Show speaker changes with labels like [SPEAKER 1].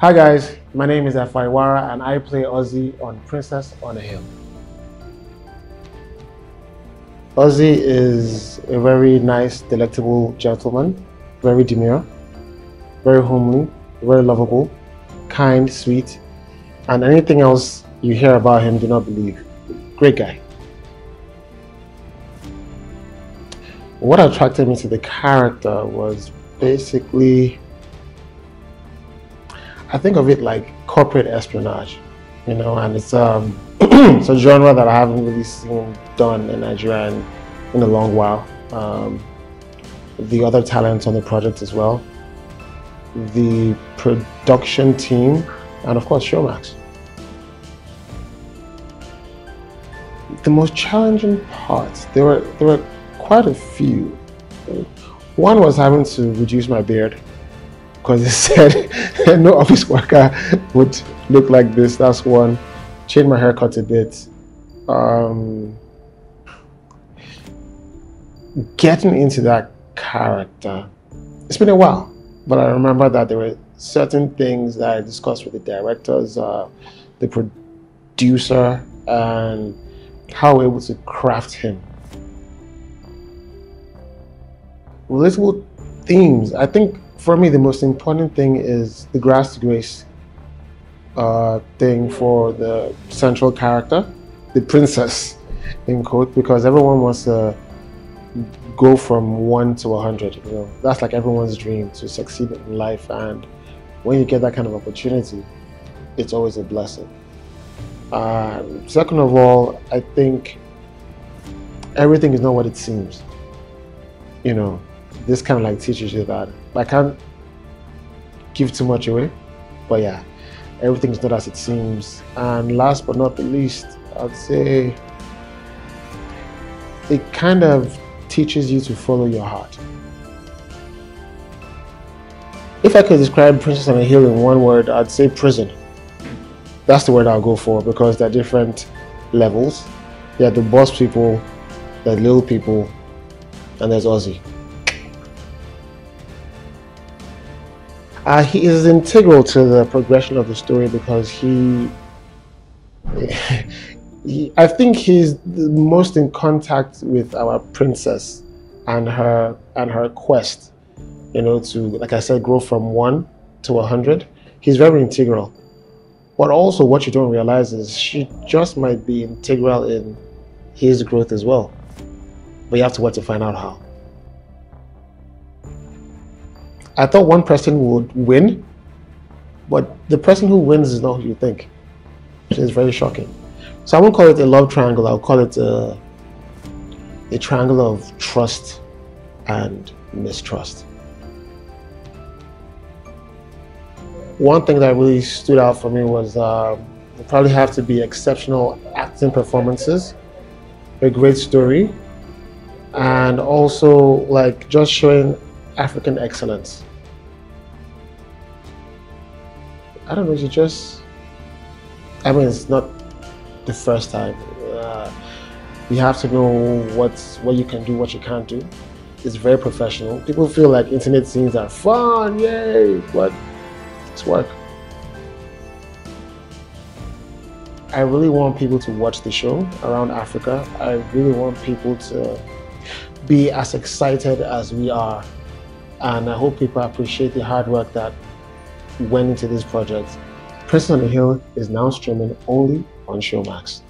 [SPEAKER 1] Hi guys, my name is Efa Iwara and I play Ozzy on Princess on a Hill. Ozzy is a very nice, delectable gentleman, very demure, very homely, very lovable, kind, sweet, and anything else you hear about him, do not believe. Great guy. What attracted me to the character was basically I think of it like corporate espionage, you know, and it's um it's a genre that I haven't really seen done in Nigeria in, in a long while. Um, the other talents on the project as well, the production team, and of course Showmax. The most challenging parts, there were there were quite a few. One was having to reduce my beard because they said no office worker would look like this. That's one. Change my haircut a bit. Um, getting into that character, it's been a while, but I remember that there were certain things that I discussed with the directors, uh, the producer, and how we were able to craft him. Relatable themes. I think for me, the most important thing is the grass to grace uh, thing for the central character, the princess, in quote, because everyone wants to go from one to a hundred. You know, that's like everyone's dream to succeed in life, and when you get that kind of opportunity, it's always a blessing. Um, second of all, I think everything is not what it seems. You know, this kind of like teaches you that. I can't give too much away, but yeah, everything's not as it seems. And last but not the least, I'd say it kind of teaches you to follow your heart. If I could describe Princess on a Hill in one word, I'd say prison. That's the word I'll go for because they're different levels. There are the boss people, the little people, and there's Ozzy. Uh, he is integral to the progression of the story because he, he, I think he's most in contact with our princess and her and her quest, you know, to like I said, grow from one to a hundred. He's very integral. But also, what you don't realize is she just might be integral in his growth as well. But you have to wait to find out how. I thought one person would win, but the person who wins is not who you think, is very shocking. So I won't call it a love triangle, I'll call it a, a triangle of trust and mistrust. One thing that really stood out for me was uh, probably have to be exceptional acting performances, a great story, and also like just showing African excellence. I don't know, you just, I mean, it's not the first time. Uh, you have to know what's, what you can do, what you can't do. It's very professional. People feel like internet scenes are fun, yay, but it's work. I really want people to watch the show around Africa. I really want people to be as excited as we are. And I hope people appreciate the hard work that went into this project. Princess on the Hill is now streaming only on Showmax.